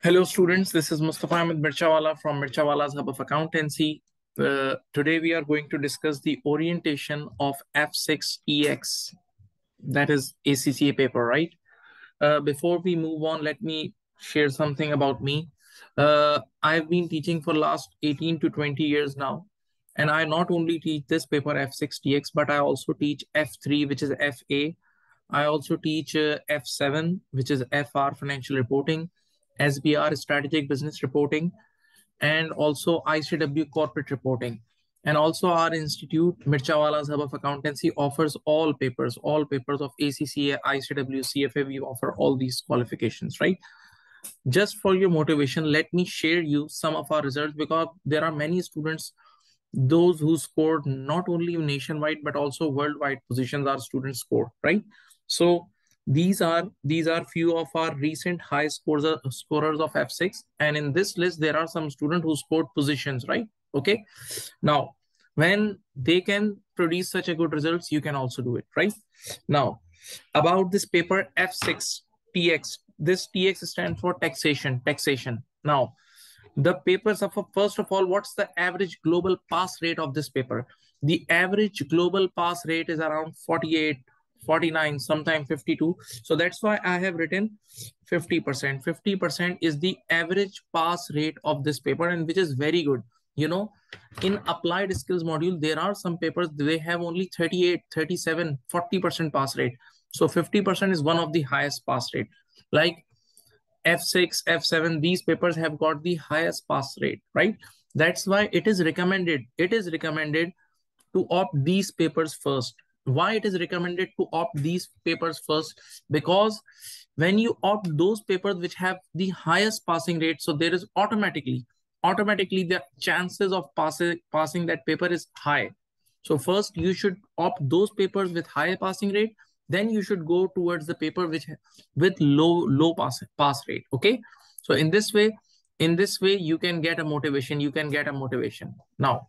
Hello, students. This is Mustafa Ahmed Mirchawala from Mirchawala's Hub of Accountancy. Uh, today, we are going to discuss the orientation of F6TX, that is ACCA paper, right? Uh, before we move on, let me share something about me. Uh, I've been teaching for last 18 to 20 years now. And I not only teach this paper F6TX, but I also teach F3, which is FA. I also teach uh, F7, which is FR, financial reporting SBR strategic business reporting, and also ICAEW corporate reporting. And also our institute, Mirchawala's Hub of Accountancy, offers all papers, all papers of ACCA, ICAEW, CFA. We offer all these qualifications, right? Just for your motivation, let me share you some of our results because there are many students, those who scored not only nationwide, but also worldwide positions our students score, right? So these are these are few of our recent high scores uh, scorers of F6. And in this list, there are some students who scored positions, right? Okay. Now, when they can produce such a good results, you can also do it, right? Now, about this paper F6 TX, this TX stands for taxation, taxation. Now, the papers of first of all, what's the average global pass rate of this paper? The average global pass rate is around 48 49 sometimes 52 so that's why i have written 50% 50% is the average pass rate of this paper and which is very good. You know in applied skills module there are some papers they have only 38 37 40% pass rate. So 50% is one of the highest pass rate. Like f6 f7 these papers have got the highest pass rate right? That's why it is recommended it is recommended to opt these papers first why it is recommended to opt these papers first? Because when you opt those papers which have the highest passing rate so there is automatically automatically the chances of passing passing that paper is high. So first you should opt those papers with higher passing rate then you should go towards the paper which with low low pass pass rate okay? So in this way in this way you can get a motivation you can get a motivation. Now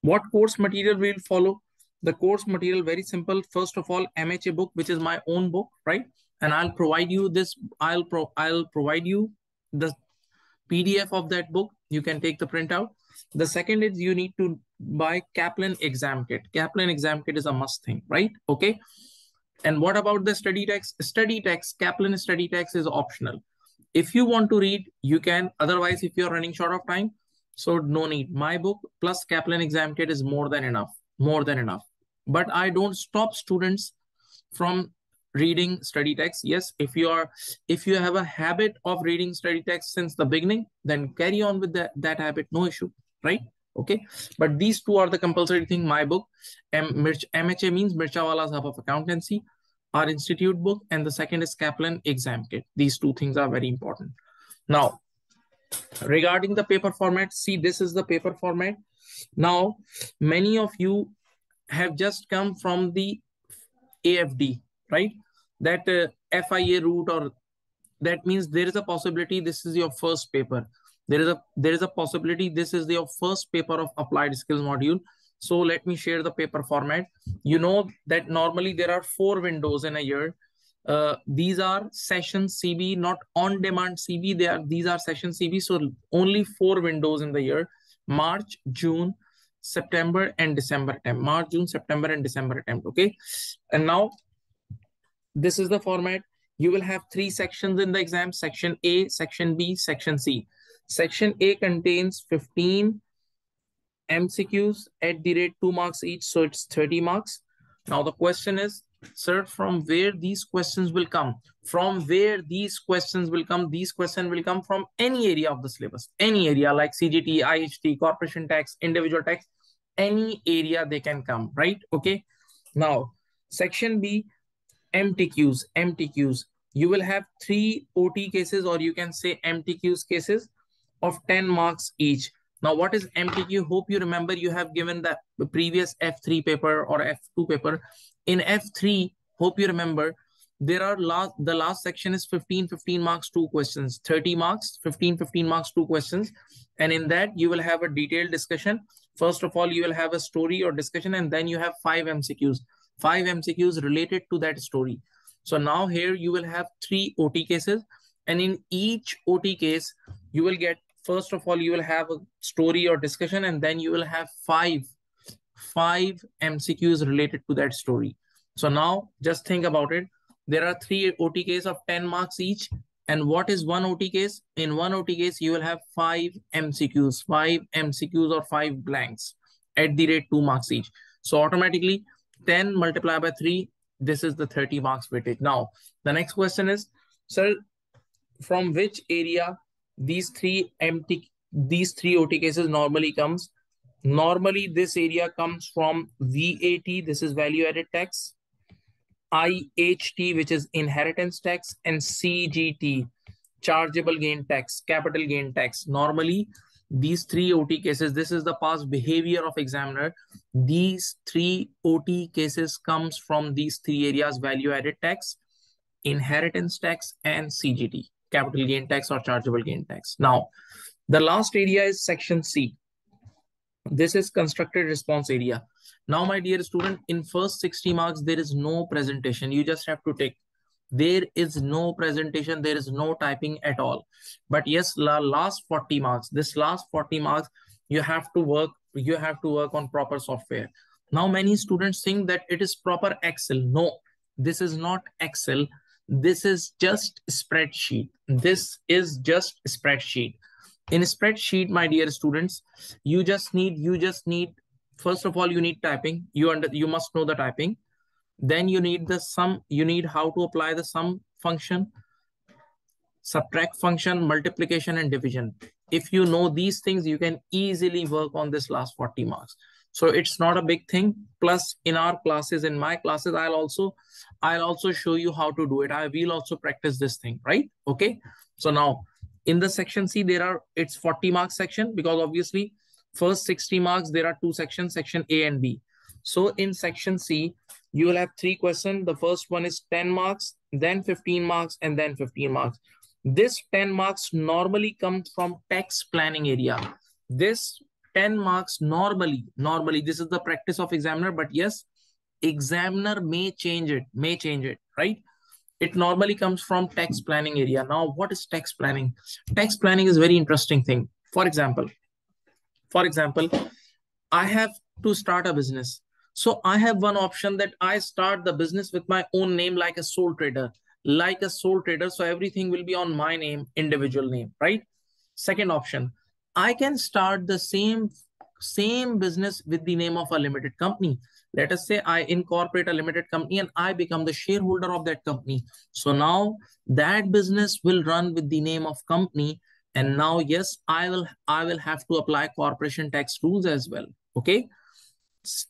what course material will follow the course material very simple. First of all mha book which is my own book right? And i'll provide you this i'll pro i'll provide you the pdf of that book. You can take the printout. The second is you need to buy kaplan exam kit. Kaplan exam kit is a must thing right? Okay. And what about the study text study text kaplan study text is optional. If you want to read you can. Otherwise if you're running short of time so no need. My book plus kaplan exam kit is more than enough more than enough but I don't stop students from reading study text. Yes, if you are if you have a habit of reading study text since the beginning, then carry on with that, that habit, no issue, right? Okay, but these two are the compulsory thing. My book, M MHA means Mirchawala's Hub of Accountancy, our institute book, and the second is Kaplan exam kit. These two things are very important. Now, regarding the paper format, see, this is the paper format. Now, many of you have just come from the AFD, right? That uh, FIA route or that means there is a possibility this is your first paper. There is a there is a possibility this is your first paper of applied skills module. So let me share the paper format. You know that normally there are four windows in a year. Uh, these are session CB, not on-demand CB. They are these are session CB. So only four windows in the year: March, June, September and December attempt, March, June, September and December attempt, okay? And now this is the format. You will have three sections in the exam, section A, section B, section C. Section A contains 15 MCQs at the rate two marks each, so it's 30 marks. Now the question is, sir, from where these questions will come? From where these questions will come? These questions will come from any area of the syllabus, any area like CGT, IHT, corporation tax, individual tax, any area they can come, right? Okay. Now, section B, MTQs, MTQs. You will have three OT cases or you can say MTQs cases of 10 marks each. Now, what is MTQ? Hope you remember you have given the previous F3 paper or F2 paper. In F3, hope you remember, there are last, the last section is 15, 15 marks, two questions, 30 marks, 15, 15 marks, two questions. And in that, you will have a detailed discussion First of all, you will have a story or discussion, and then you have five MCQs. Five MCQs related to that story. So now here you will have three OT cases. And in each OT case, you will get, first of all, you will have a story or discussion, and then you will have five, five MCQs related to that story. So now just think about it. There are three OT cases of 10 marks each. And what is one OT case? In one OT case, you will have five MCQs, five MCQs or five blanks at the rate two marks each. So automatically 10 multiplied by three, this is the 30 marks weightage. Now, the next question is, sir, from which area these three empty, these three OT cases normally comes? Normally, this area comes from VAT, this is value added tax, IHT, which is inheritance tax, and CGT, chargeable gain tax, capital gain tax. Normally, these three OT cases, this is the past behavior of examiner. These three OT cases comes from these three areas, value added tax, inheritance tax, and CGT, capital gain tax or chargeable gain tax. Now, the last area is section C. This is constructed response area. Now, my dear student, in first 60 marks, there is no presentation. You just have to take. There is no presentation. There is no typing at all. But yes, la last 40 marks, this last 40 marks, you have to work, you have to work on proper software. Now, many students think that it is proper Excel. No, this is not Excel. This is just spreadsheet. This is just spreadsheet in a spreadsheet my dear students you just need you just need first of all you need typing. You under you must know the typing. Then you need the sum you need how to apply the sum function subtract function multiplication and division. If you know these things you can easily work on this last 40 marks. So it's not a big thing. Plus in our classes in my classes i'll also i'll also show you how to do it. I will also practice this thing right? Okay? So now in the section C, there are it's 40 marks section because obviously first 60 marks, there are two sections, section A and B. So in section C, you will have three questions. The first one is 10 marks, then 15 marks, and then 15 marks. This 10 marks normally comes from tax planning area. This 10 marks normally, normally, this is the practice of examiner, but yes, examiner may change it, may change it, right? It normally comes from tax planning area. Now, what is tax planning? Tax planning is very interesting thing. For example, for example, I have to start a business. So I have one option that I start the business with my own name like a sole trader, like a sole trader. So everything will be on my name, individual name, right? Second option, I can start the same same business with the name of a limited company. Let us say I incorporate a limited company and I become the shareholder of that company. So now that business will run with the name of company. And now, yes, I will, I will have to apply corporation tax rules as well. Okay.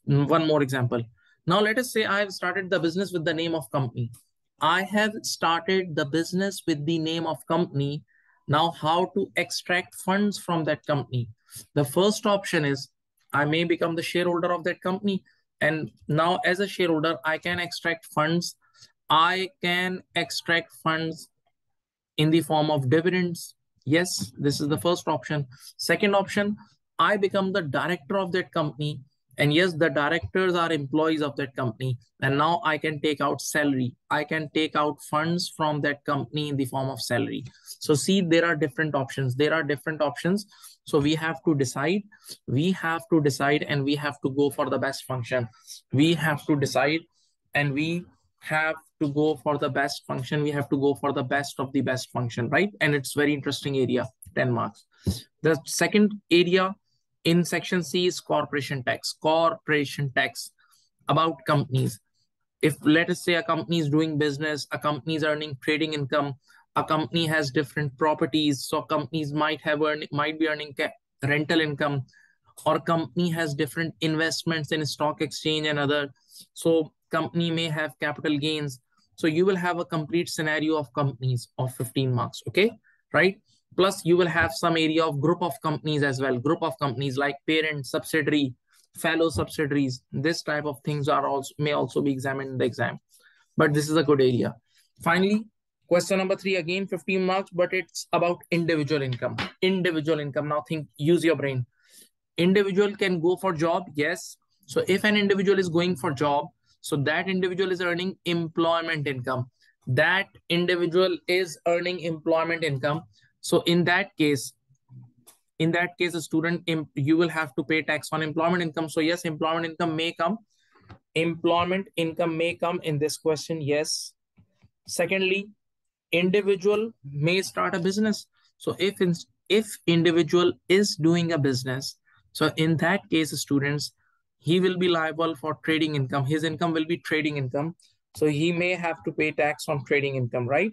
One more example. Now, let us say I have started the business with the name of company. I have started the business with the name of company. Now, how to extract funds from that company? The first option is I may become the shareholder of that company. And now as a shareholder, I can extract funds. I can extract funds in the form of dividends. Yes, this is the first option. Second option, I become the director of that company. And yes, the directors are employees of that company. And now I can take out salary. I can take out funds from that company in the form of salary. So see, there are different options. There are different options. So we have to decide, we have to decide and we have to go for the best function. We have to decide and we have to go for the best function. We have to go for the best of the best function, right? And it's very interesting area, 10 marks. The second area in section C is corporation tax, corporation tax about companies. If let us say a company is doing business, a company is earning trading income, a company has different properties so companies might have earn might be earning rental income or company has different investments in stock exchange and other so company may have capital gains. So you will have a complete scenario of companies of 15 marks okay? Right plus you will have some area of group of companies as well group of companies like parent subsidiary fellow subsidiaries this type of things are also may also be examined in the exam but this is a good area finally Question number three, again, 15 marks, but it's about individual income. Individual income. Now think, use your brain. Individual can go for job. Yes. So if an individual is going for job, so that individual is earning employment income. that individual is earning employment income. So in that case, in that case, a student, you will have to pay tax on employment income. So yes, employment income may come. Employment income may come in this question, yes. Secondly, individual may start a business. So if, if individual is doing a business, so in that case, students, he will be liable for trading income. His income will be trading income. So he may have to pay tax on trading income, right?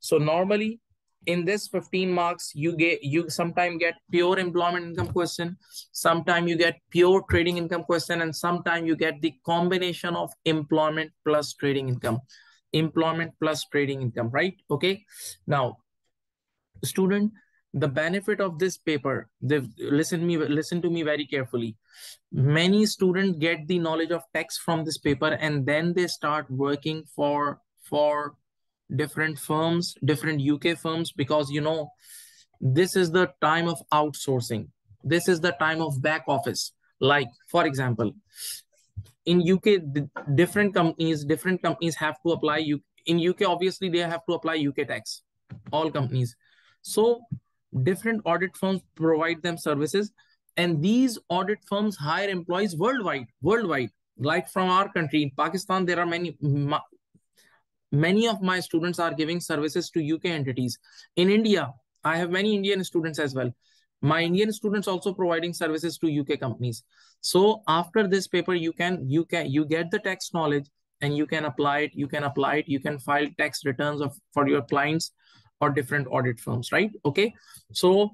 So normally in this 15 marks, you get you sometime get pure employment income question, sometime you get pure trading income question, and sometime you get the combination of employment plus trading income. Employment plus trading income, right? Okay. Now, student, the benefit of this paper, They listen me, listen to me very carefully many students get the knowledge of text from this paper and then they start working for for different firms different uk firms because you know this is the time of outsourcing. This is the time of back office. Like for example in uk different companies different companies have to apply in uk obviously they have to apply uk tax all companies. So different audit firms provide them services and these audit firms hire employees worldwide, worldwide. Like from our country, in Pakistan, there are many, many of my students are giving services to UK entities. In India, I have many Indian students as well. My Indian students also providing services to UK companies. So after this paper, you can you can you get the tax knowledge and you can apply it. You can apply it. You can file tax returns of for your clients or different audit firms, right? Okay. So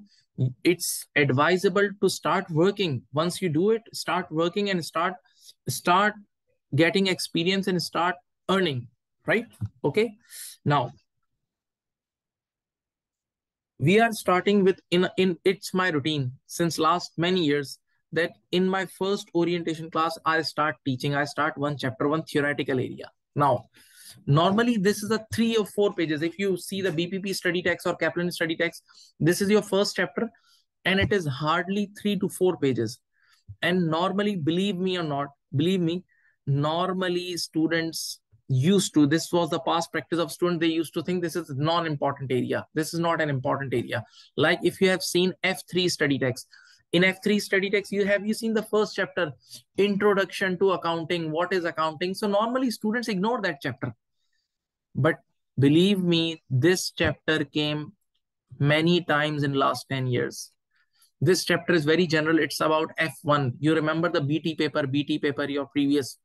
it's advisable to start working once you do it start working and start start getting experience and start earning right? Okay. Now we are starting with in in it's my routine since last many years that in my first orientation class i start teaching. I start one chapter one theoretical area. Now normally this is a three or four pages. If you see the bpp study text or kaplan study text this is your first chapter and it is hardly three to four pages. And normally believe me or not believe me normally students used to this was the past practice of students they used to think this is non-important area this is not an important area like if you have seen f3 study text in f3 study text you have you seen the first chapter introduction to accounting what is accounting so normally students ignore that chapter but believe me, this chapter came many times in last 10 years. This chapter is very general. It's about F1. You remember the BT paper, BT paper, your previous.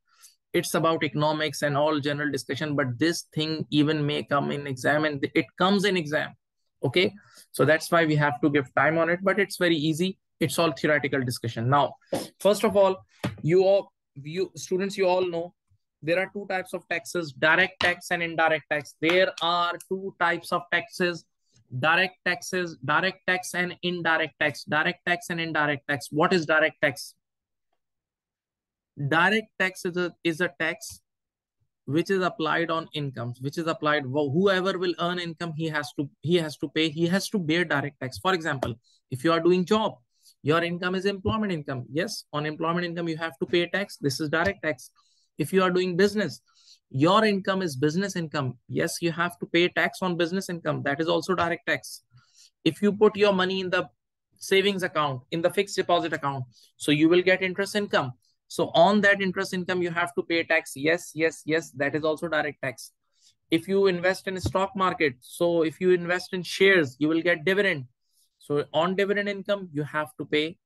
It's about economics and all general discussion, but this thing even may come in exam and it comes in exam. Okay. So that's why we have to give time on it, but it's very easy. It's all theoretical discussion. Now, first of all, you all, you students, you all know there are two types of taxes, direct tax and indirect tax. There are two types of taxes, direct taxes, direct tax and indirect tax, direct tax and indirect tax. What is direct tax? Direct tax is a, is a tax which is applied on incomes, which is applied, whoever will earn income, he has to, he has to pay, he has to bear direct tax. For example, if you are doing job, your income is employment income. Yes, on employment income, you have to pay tax. This is direct tax if you are doing business, your income is business income. Yes, you have to pay tax on business income. That is also direct tax. If you put your money in the savings account, in the fixed deposit account, so you will get interest income. So on that interest income, you have to pay tax. Yes, yes, yes, that is also direct tax. If you invest in stock market, so if you invest in shares, you will get dividend. So on dividend income, you have to pay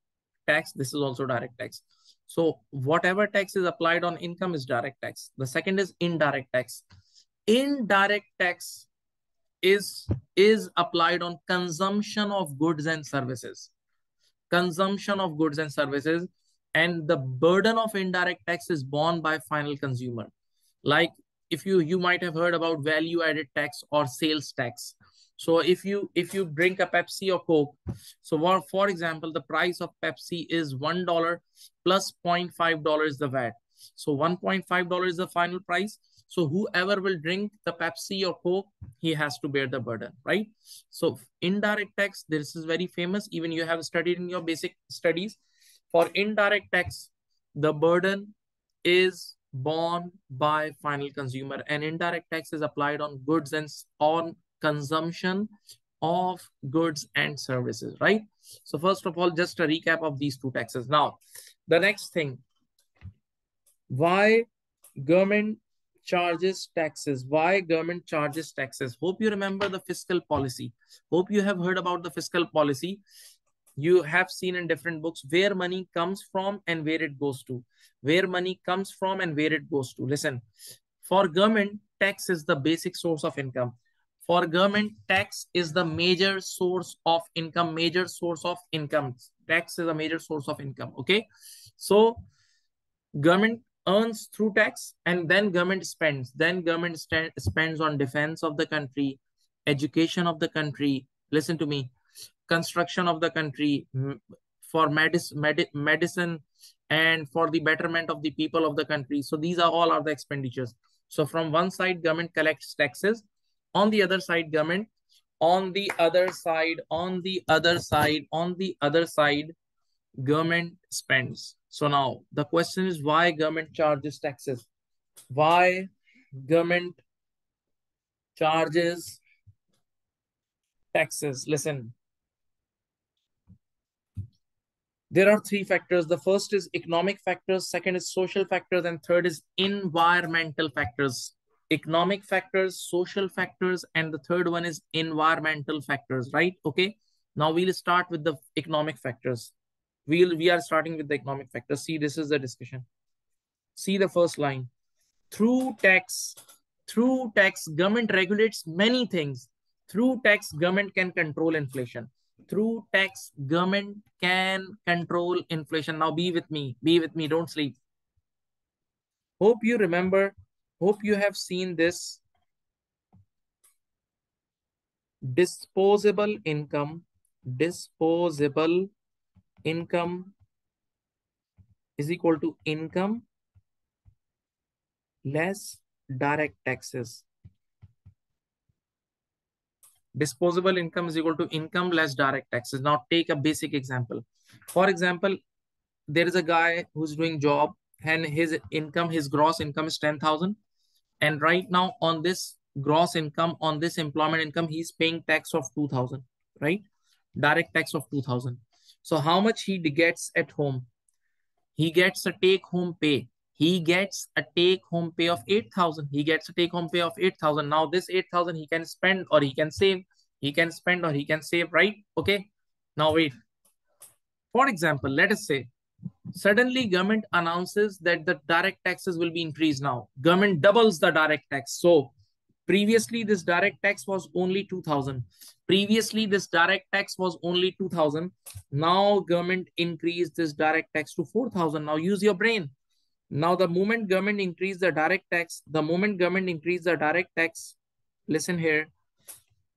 tax. This is also direct tax. So whatever tax is applied on income is direct tax. The second is indirect tax. Indirect tax is, is applied on consumption of goods and services. Consumption of goods and services. And the burden of indirect tax is borne by final consumer. Like if you, you might have heard about value added tax or sales tax. So if you if you drink a Pepsi or Coke, so for, for example, the price of Pepsi is one dollar plus 0.5 dollars the VAT. So 1.5 dollars is the final price. So whoever will drink the Pepsi or Coke, he has to bear the burden, right? So indirect tax, this is very famous. Even you have studied in your basic studies. For indirect tax, the burden is borne by final consumer and indirect tax is applied on goods and on consumption of goods and services, right? So first of all, just a recap of these two taxes. Now, the next thing, why government charges taxes? Why government charges taxes? Hope you remember the fiscal policy. Hope you have heard about the fiscal policy. You have seen in different books where money comes from and where it goes to. Where money comes from and where it goes to. Listen, for government, tax is the basic source of income. For government tax is the major source of income major source of income. Tax is a major source of income okay? So government earns through tax and then government spends. Then government spends on defense of the country education of the country. Listen to me construction of the country for medicine med medicine and for the betterment of the people of the country. So these are all are the expenditures. So from one side government collects taxes. On the other side government on the other side on the other side on the other side government spends. So now the question is why government charges taxes? Why government charges taxes? Listen there are three factors the first is economic factors second is social factors and third is environmental factors economic factors, social factors, and the third one is environmental factors, right? Okay. Now we'll start with the economic factors. We'll, we are starting with the economic factors. See, this is the discussion. See the first line. Through tax, through tax, government regulates many things. Through tax, government can control inflation. Through tax, government can control inflation. Now be with me. Be with me. Don't sleep. Hope you remember Hope you have seen this. Disposable income, disposable income is equal to income less direct taxes. Disposable income is equal to income less direct taxes. Now take a basic example. For example, there is a guy who's doing job and his income, his gross income is 10,000. And right now on this gross income, on this employment income, he's paying tax of 2000, right? Direct tax of 2000. So how much he gets at home? He gets a take home pay. He gets a take home pay of 8000. He gets a take home pay of 8000. Now this 8000 he can spend or he can save. He can spend or he can save, right? Okay. Now wait. For example, let us say suddenly government announces that the direct taxes will be increased now government doubles the direct tax so previously this direct tax was only 2000 previously this direct tax was only 2000 now government increased this direct tax to 4000 now use your brain now the moment government increase the direct tax the moment government increase the direct tax listen here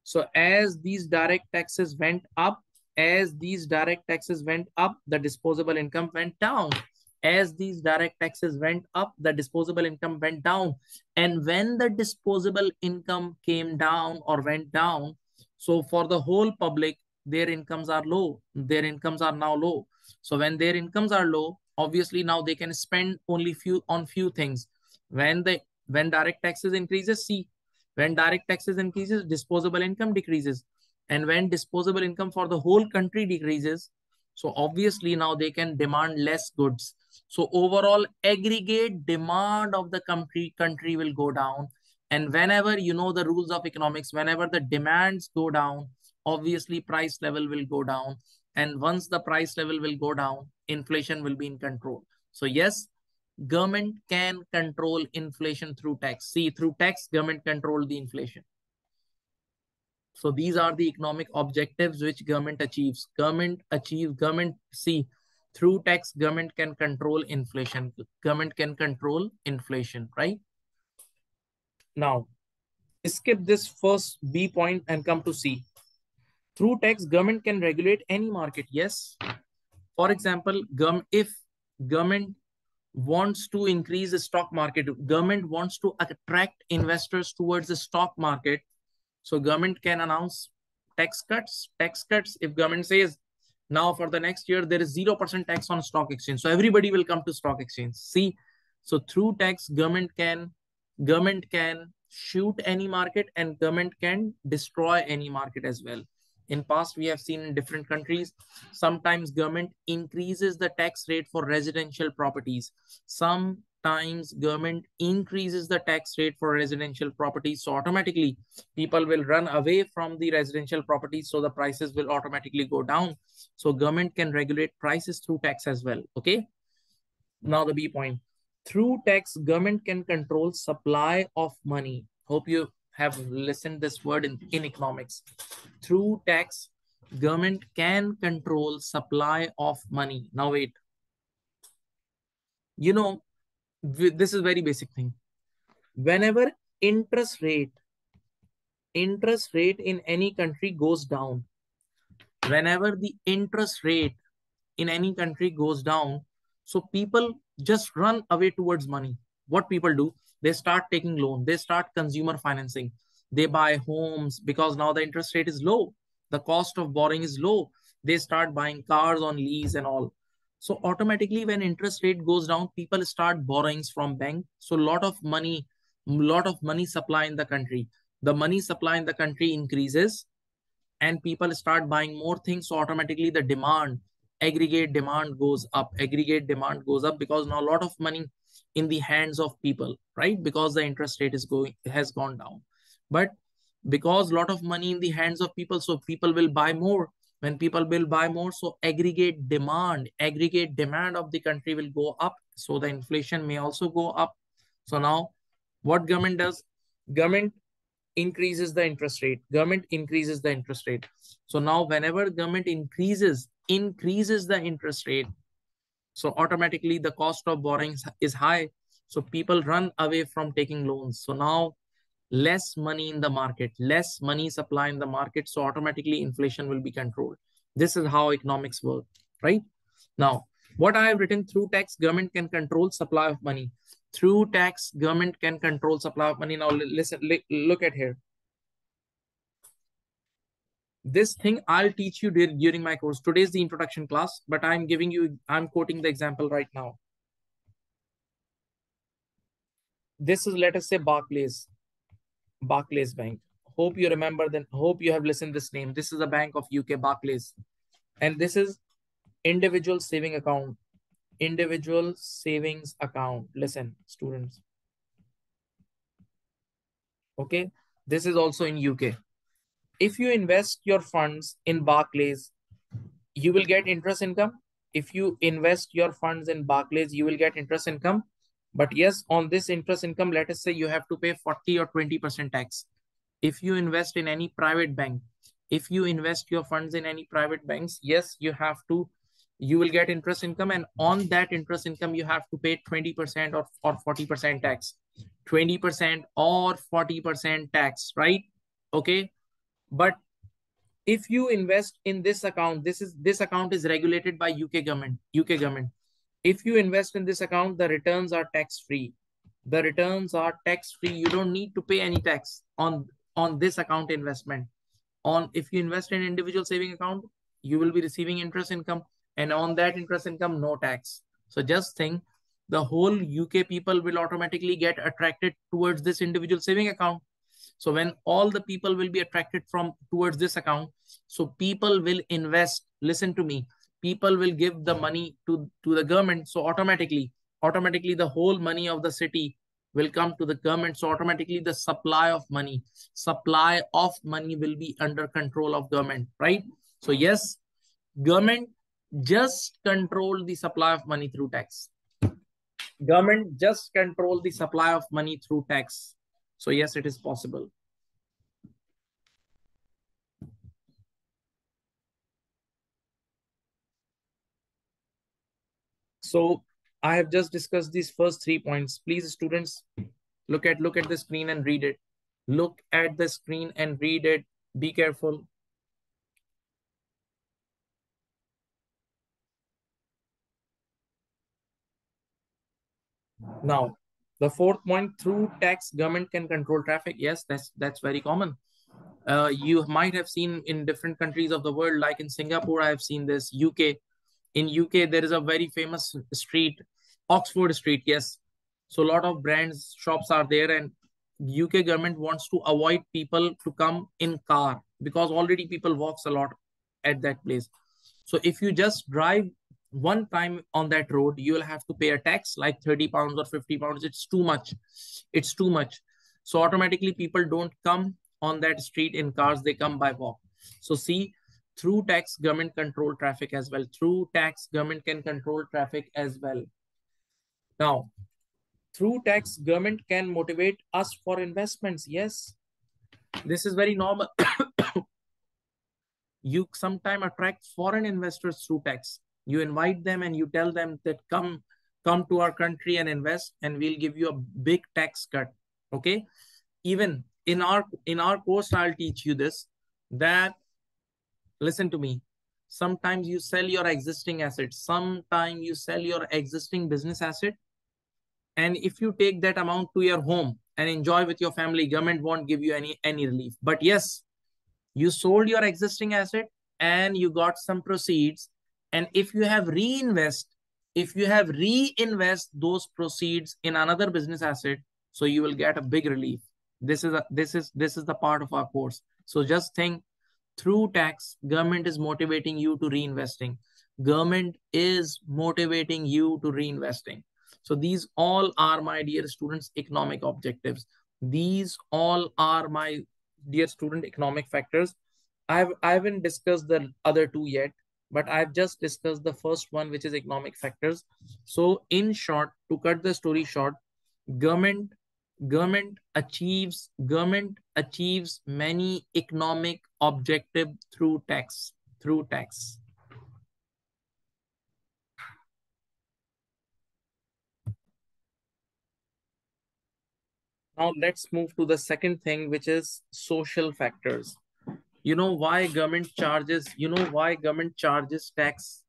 so as these direct taxes went up as these direct taxes went up, the disposable income went down. As these direct taxes went up, the disposable income went down. And when the disposable income came down or went down, so for the whole public, their incomes are low. Their incomes are now low. So when their incomes are low, obviously now they can spend only few on few things. When the when direct taxes increases, see, when direct taxes increases, disposable income decreases. And when disposable income for the whole country decreases, so obviously now they can demand less goods. So overall aggregate demand of the country, country will go down. And whenever you know the rules of economics, whenever the demands go down, obviously price level will go down. And once the price level will go down, inflation will be in control. So yes, government can control inflation through tax. See, through tax, government control the inflation. So these are the economic objectives which government achieves. Government achieve, government see, through tax, government can control inflation. Government can control inflation, right? Now, skip this first B point and come to C. Through tax, government can regulate any market. Yes. For example, if government wants to increase the stock market, government wants to attract investors towards the stock market, so government can announce tax cuts. Tax cuts, if government says now for the next year, there is 0% tax on stock exchange. So everybody will come to stock exchange. See, So through tax, government can government can shoot any market and government can destroy any market as well. In past, we have seen in different countries, sometimes government increases the tax rate for residential properties. Sometimes government increases the tax rate for residential properties. So automatically people will run away from the residential properties. So the prices will automatically go down. So government can regulate prices through tax as well. Okay. Now the B point through tax, government can control supply of money. Hope you have listened this word in, in economics. Through tax, government can control supply of money. Now wait. You know, this is very basic thing. Whenever interest rate, interest rate in any country goes down, whenever the interest rate in any country goes down, so people just run away towards money. What people do, they start taking loan, they start consumer financing, they buy homes because now the interest rate is low, the cost of borrowing is low. They start buying cars on lease and all. So automatically when interest rate goes down, people start borrowings from bank. So a lot of money, lot of money supply in the country. The money supply in the country increases and people start buying more things. So automatically the demand aggregate demand goes up aggregate demand goes up because now a lot of money in the hands of people right? Because the interest rate is going has gone down. But because a lot of money in the hands of people so people will buy more. When people will buy more so aggregate demand aggregate demand of the country will go up. So the inflation may also go up. So now what government does? Government increases the interest rate. Government increases the interest rate. So now whenever government increases increases the interest rate. So automatically the cost of borrowing is high. So people run away from taking loans. So now less money in the market, less money supply in the market. So automatically inflation will be controlled. This is how economics work, right? Now, what I have written through tax, government can control supply of money. Through tax, government can control supply of money. Now listen, look at here this thing I'll teach you during my course. Today's the introduction class, but I'm giving you, I'm quoting the example right now. This is, let us say, Barclays, Barclays Bank. Hope you remember, then hope you have listened this name. This is a bank of UK, Barclays. And this is individual saving account, individual savings account. Listen, students. Okay. This is also in UK if you invest your funds in Barclays, you will get interest income. If you invest your funds in Barclays, you will get interest income. But yes, on this interest income, let us say you have to pay 40 or 20% tax. If you invest in any private bank, if you invest your funds in any private banks, yes, you have to, you will get interest income. And on that interest income, you have to pay 20% or, or 40% tax, 20% or 40% tax, right? Okay but if you invest in this account this is this account is regulated by uk government uk government. If you invest in this account the returns are tax free the returns are tax free you don't need to pay any tax on on this account investment. On if you invest in individual saving account you will be receiving interest income and on that interest income no tax. So just think the whole uk people will automatically get attracted towards this individual saving account so when all the people will be attracted from towards this account, so people will invest, listen to me, people will give the money to, to the government. So automatically, automatically the whole money of the city will come to the government. So automatically the supply of money, supply of money will be under control of government, right? So yes, government just control the supply of money through tax. Government just control the supply of money through tax. So yes, it is possible. So I have just discussed these first three points. Please, students, look at look at the screen and read it. Look at the screen and read it. Be careful. Now, the fourth point, through tax, government can control traffic. Yes, that's that's very common. Uh, you might have seen in different countries of the world, like in Singapore, I have seen this. UK, in UK, there is a very famous street, Oxford Street. Yes, So a lot of brands shops are there and UK government wants to avoid people to come in car because already people walks a lot at that place. So if you just drive one time on that road, you will have to pay a tax like 30 pounds or 50 pounds. It's too much. It's too much. So automatically people don't come on that street in cars, they come by walk. So see, through tax, government control traffic as well. Through tax, government can control traffic as well. Now, through tax, government can motivate us for investments. Yes, this is very normal. you sometime attract foreign investors through tax. You invite them and you tell them that come, come to our country and invest and we'll give you a big tax cut. Okay. Even in our in our course, I'll teach you this, that listen to me. Sometimes you sell your existing asset. Sometimes you sell your existing business asset and if you take that amount to your home and enjoy with your family, government won't give you any, any relief. But yes, you sold your existing asset and you got some proceeds. And if you have reinvest, if you have reinvest those proceeds in another business asset, so you will get a big relief. This is a, this is this is the part of our course. So just think through tax, government is motivating you to reinvesting. Government is motivating you to reinvesting. So these all are my dear students economic objectives. These all are my dear student economic factors. I've I haven't discussed the other two yet, but I've just discussed the first one, which is economic factors. So in short, to cut the story short, government government achieves government achieves many economic objective through tax through tax Now let's move to the second thing, which is social factors. You know why government charges, you know why government charges tax?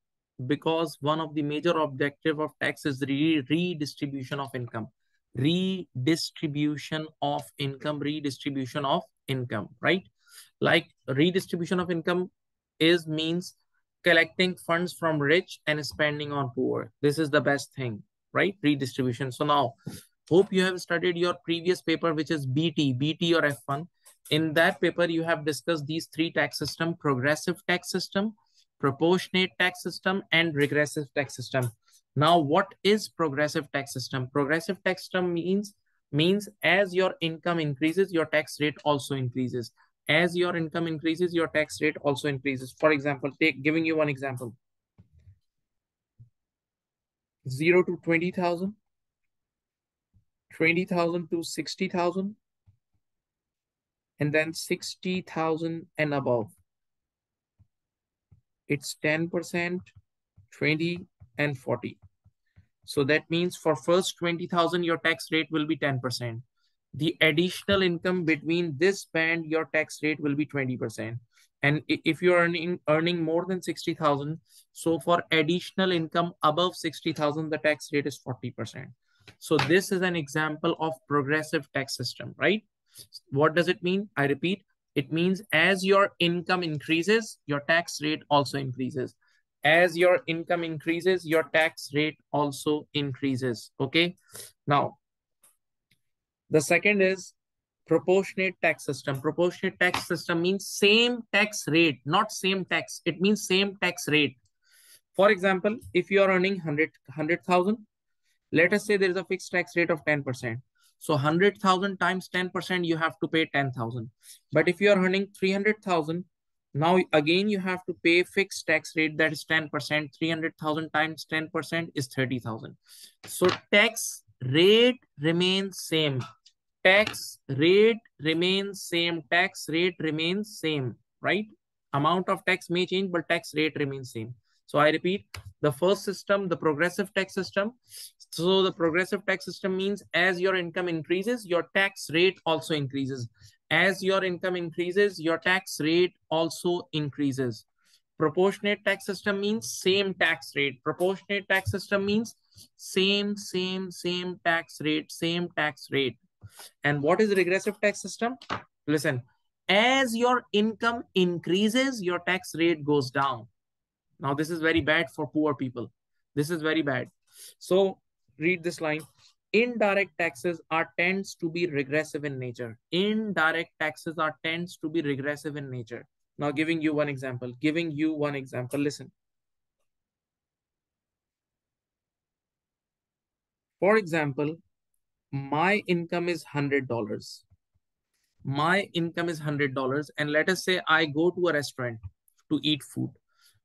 Because one of the major objective of tax is re redistribution of income. Redistribution of income, redistribution of income, right? Like redistribution of income is means collecting funds from rich and spending on poor. This is the best thing, right? Redistribution. So now Hope you have studied your previous paper, which is BT, BT or F1. In that paper, you have discussed these three tax system, progressive tax system, proportionate tax system, and regressive tax system. Now, what is progressive tax system? Progressive tax system means, means as your income increases, your tax rate also increases. As your income increases, your tax rate also increases. For example, take giving you one example. 0 to 20,000 20,000 to 60,000 and then 60,000 and above. It's 10%, 20 and 40. So that means for first 20,000, your tax rate will be 10%. The additional income between this band, your tax rate will be 20%. And if you're earning, earning more than 60,000, so for additional income above 60,000, the tax rate is 40%. So this is an example of progressive tax system, right? What does it mean? I repeat, it means as your income increases, your tax rate also increases. As your income increases, your tax rate also increases, okay? Now, the second is proportionate tax system. Proportionate tax system means same tax rate, not same tax. It means same tax rate. For example, if you are earning 100, 100,000, let us say there is a fixed tax rate of 10%. So 100,000 times 10%, you have to pay 10,000. But if you are earning 300,000, now again, you have to pay fixed tax rate that is 10%. 300,000 times 10% is 30,000. So tax rate remains same. Tax rate remains same. Tax rate remains same, right? Amount of tax may change, but tax rate remains same. So I repeat, the first system, the progressive tax system. So the progressive tax system means as your income increases, your tax rate also increases. As your income increases, your tax rate also increases. Proportionate tax system means same tax rate. Proportionate tax system means same, same, same tax rate, same tax rate. And what is regressive tax system? Listen, as your income increases, your tax rate goes down. Now, this is very bad for poor people. This is very bad. So read this line. indirect taxes are tends to be regressive in nature. Indirect taxes are tends to be regressive in nature. Now giving you one example, giving you one example, listen. For example, my income is $100. My income is $100 and let us say I go to a restaurant to eat food.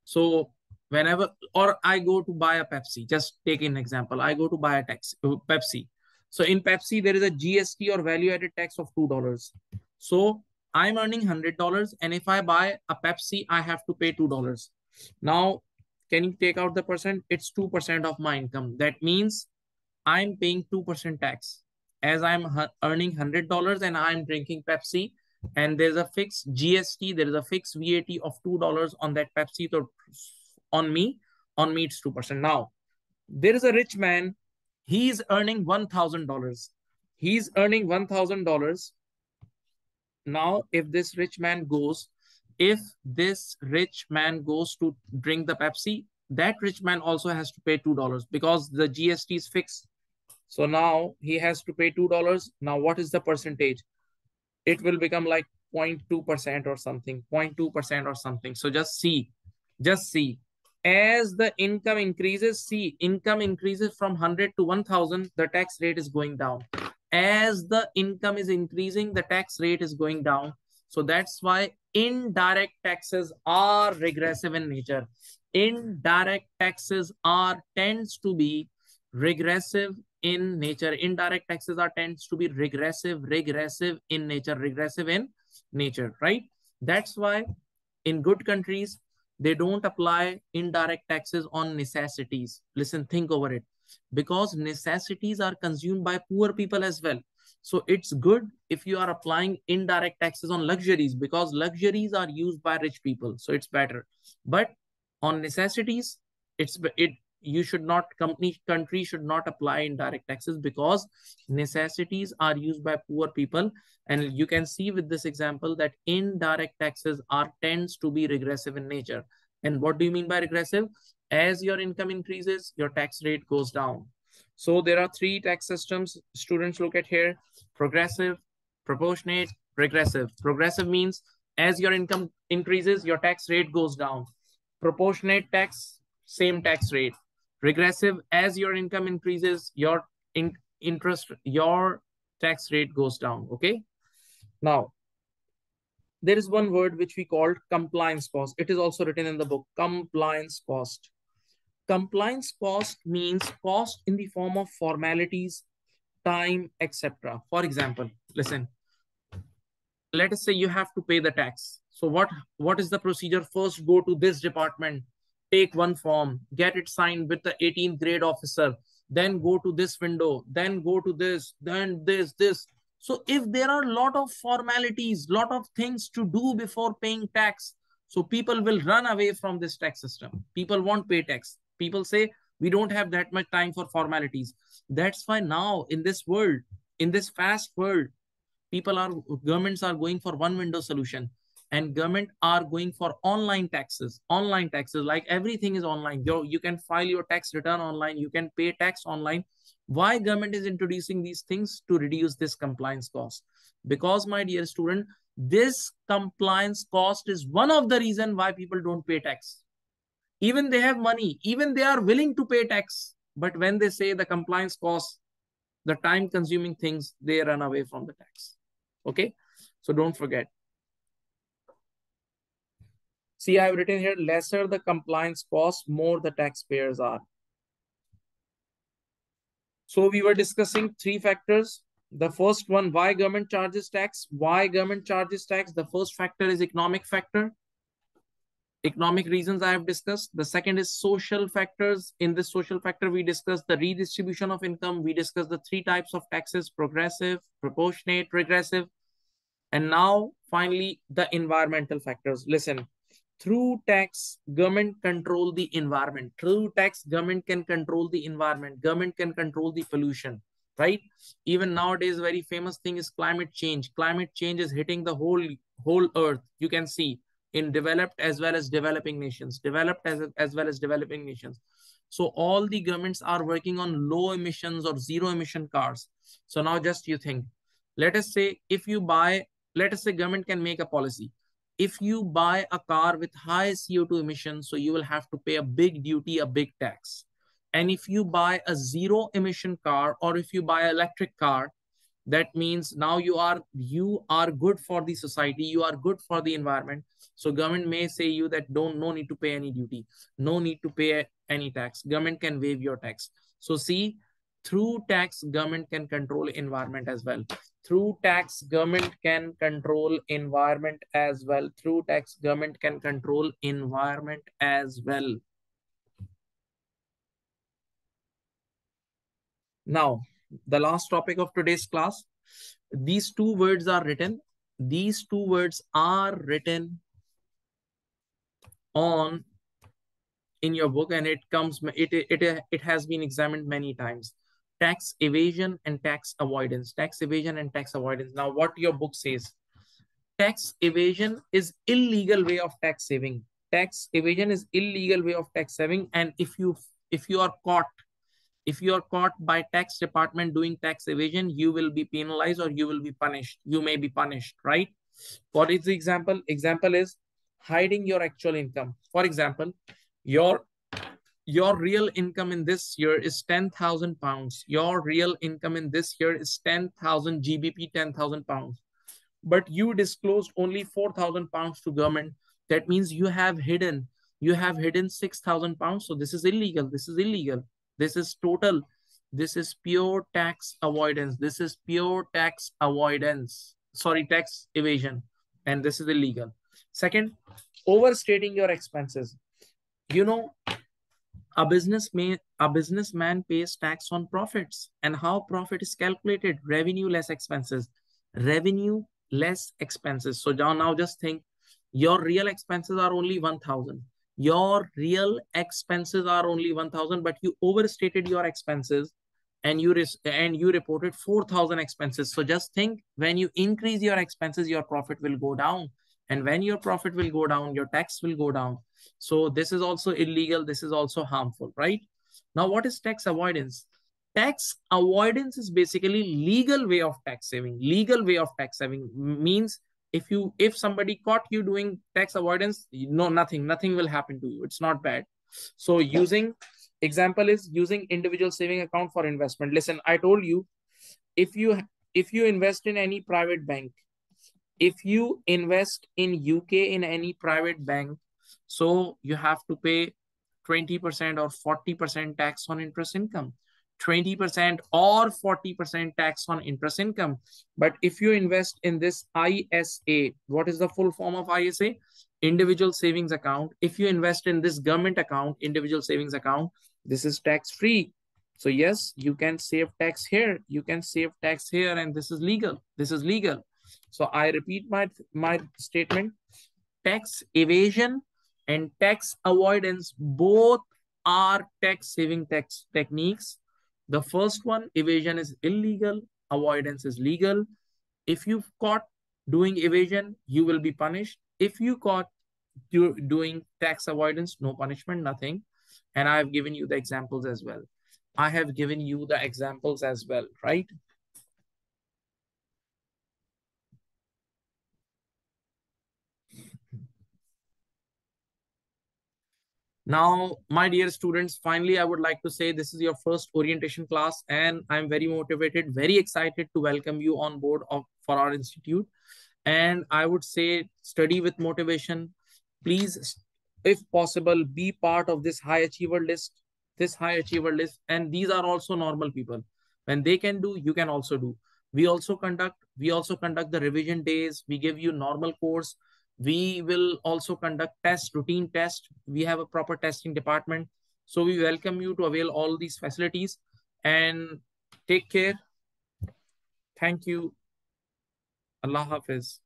So whenever or i go to buy a pepsi. Just take an example. I go to buy a taxi, uh, pepsi. So in pepsi there is a gst or value added tax of two dollars. So i'm earning hundred dollars and if i buy a pepsi i have to pay two dollars. Now can you take out the percent? It's two percent of my income. That means i'm paying two percent tax. As i'm earning hundred dollars and i'm drinking pepsi and there's a fixed gst there is a fixed vat of two dollars on that pepsi so on me on me it's 2% now there is a rich man he's earning $1000 he's earning $1000 now if this rich man goes if this rich man goes to drink the pepsi that rich man also has to pay $2 because the gst is fixed. So now he has to pay $2 now what is the percentage? It will become like 0.2% or something 0.2% or something. So just see just see as the income increases, see, income increases from 100 to 1000, the tax rate is going down. As the income is increasing, the tax rate is going down. So that's why indirect taxes are regressive in nature. Indirect taxes are tends to be regressive in nature. Indirect taxes are tends to be regressive, regressive in nature, regressive in nature, right? That's why in good countries, they don't apply indirect taxes on necessities. Listen, think over it. Because necessities are consumed by poor people as well. So it's good if you are applying indirect taxes on luxuries because luxuries are used by rich people. So it's better. But on necessities, it's it you should not company country should not apply indirect taxes because necessities are used by poor people. And you can see with this example that indirect taxes are tends to be regressive in nature. And what do you mean by regressive? As your income increases your tax rate goes down. So there are three tax systems students look at here progressive proportionate regressive. Progressive means as your income increases your tax rate goes down. Proportionate tax same tax rate regressive as your income increases your in, interest your tax rate goes down okay? Now there is one word which we called compliance cost. It is also written in the book compliance cost. Compliance cost means cost in the form of formalities time etc for example listen let us say you have to pay the tax. So what what is the procedure? First go to this department take one form, get it signed with the 18th grade officer, then go to this window, then go to this, then this, this. So if there are a lot of formalities, lot of things to do before paying tax, so people will run away from this tax system. People won't pay tax. People say, we don't have that much time for formalities. That's why now in this world, in this fast world, people are, governments are going for one window solution and government are going for online taxes. Online taxes like everything is online. You, you can file your tax return online. You can pay tax online. Why government is introducing these things? To reduce this compliance cost. Because my dear student this compliance cost is one of the reason why people don't pay tax. Even they have money. Even they are willing to pay tax. But when they say the compliance cost the time consuming things they run away from the tax. Okay? So don't forget See, I've written here, lesser the compliance cost, more the taxpayers are. So we were discussing three factors. The first one, why government charges tax? Why government charges tax? The first factor is economic factor. Economic reasons I have discussed. The second is social factors. In this social factor, we discussed the redistribution of income. We discussed the three types of taxes, progressive, proportionate, regressive. And now, finally, the environmental factors. Listen, through tax government control the environment. Through tax government can control the environment. Government can control the pollution right? Even nowadays very famous thing is climate change. Climate change is hitting the whole whole earth you can see in developed as well as developing nations. Developed as, as well as developing nations. So all the governments are working on low emissions or zero emission cars. So now just you think, let us say if you buy, let us say government can make a policy. If you buy a car with high CO2 emissions, so you will have to pay a big duty, a big tax. And if you buy a zero emission car or if you buy electric car, that means now you are you are good for the society you are good for the environment. So government may say you that don't no need to pay any duty no need to pay any tax. Government can waive your tax. So see through tax government can control environment as well through tax government can control environment as well through tax government can control environment as well now the last topic of today's class. These two words are written. These two words are written on in your book and it comes, it, it, it has been examined many times. Tax evasion and tax avoidance. Tax evasion and tax avoidance. Now what your book says. Tax evasion is illegal way of tax saving. Tax evasion is illegal way of tax saving. And if you if you are caught if you are caught by tax department doing tax evasion you will be penalized or you will be punished you may be punished right what is the example example is hiding your actual income for example your your real income in this year is 10,000 pounds. Your real income in this year is 10,000 GBP, 10,000 pounds. But you disclosed only 4,000 pounds to government. That means you have hidden, you have hidden 6,000 pounds. So this is illegal. This is illegal. This is total. This is pure tax avoidance. This is pure tax avoidance. Sorry, tax evasion. And this is illegal. Second, overstating your expenses. You know, a business may a businessman pays tax on profits and how profit is calculated? Revenue less expenses. Revenue less expenses. So now, now just think your real expenses are only 1000 your real expenses are only 1000 but you overstated your expenses and you and you reported 4000 expenses. So just think when you increase your expenses your profit will go down. And when your profit will go down your tax will go down so this is also illegal this is also harmful right? Now what is tax avoidance? Tax avoidance is basically legal way of tax saving. Legal way of tax saving means if you if somebody caught you doing tax avoidance no nothing nothing will happen to you. It's not bad. So using example is using individual saving account for investment. Listen i told you if you if you invest in any private bank if you invest in uk in any private bank so you have to pay 20% or 40% tax on interest income 20% or 40% tax on interest income. But if you invest in this ISA, what is the full form of ISA? Individual savings account. If you invest in this government account, individual savings account, this is tax free. So yes, you can save tax here. You can save tax here and this is legal. This is legal. So I repeat my, my statement. Tax evasion and tax avoidance both are tax saving tax techniques the first one, evasion is illegal, avoidance is legal. If you've caught doing evasion, you will be punished. If you caught do, doing tax avoidance, no punishment, nothing. And I have given you the examples as well. I have given you the examples as well, right? Now, my dear students, finally, I would like to say this is your first orientation class and I'm very motivated, very excited to welcome you on board of, for our institute. And I would say study with motivation. Please, if possible, be part of this high achiever list, this high achiever list. And these are also normal people. When they can do, you can also do. We also conduct, we also conduct the revision days. We give you normal course we will also conduct tests, routine tests. We have a proper testing department. So we welcome you to avail all these facilities and take care. Thank you. Allah Hafiz.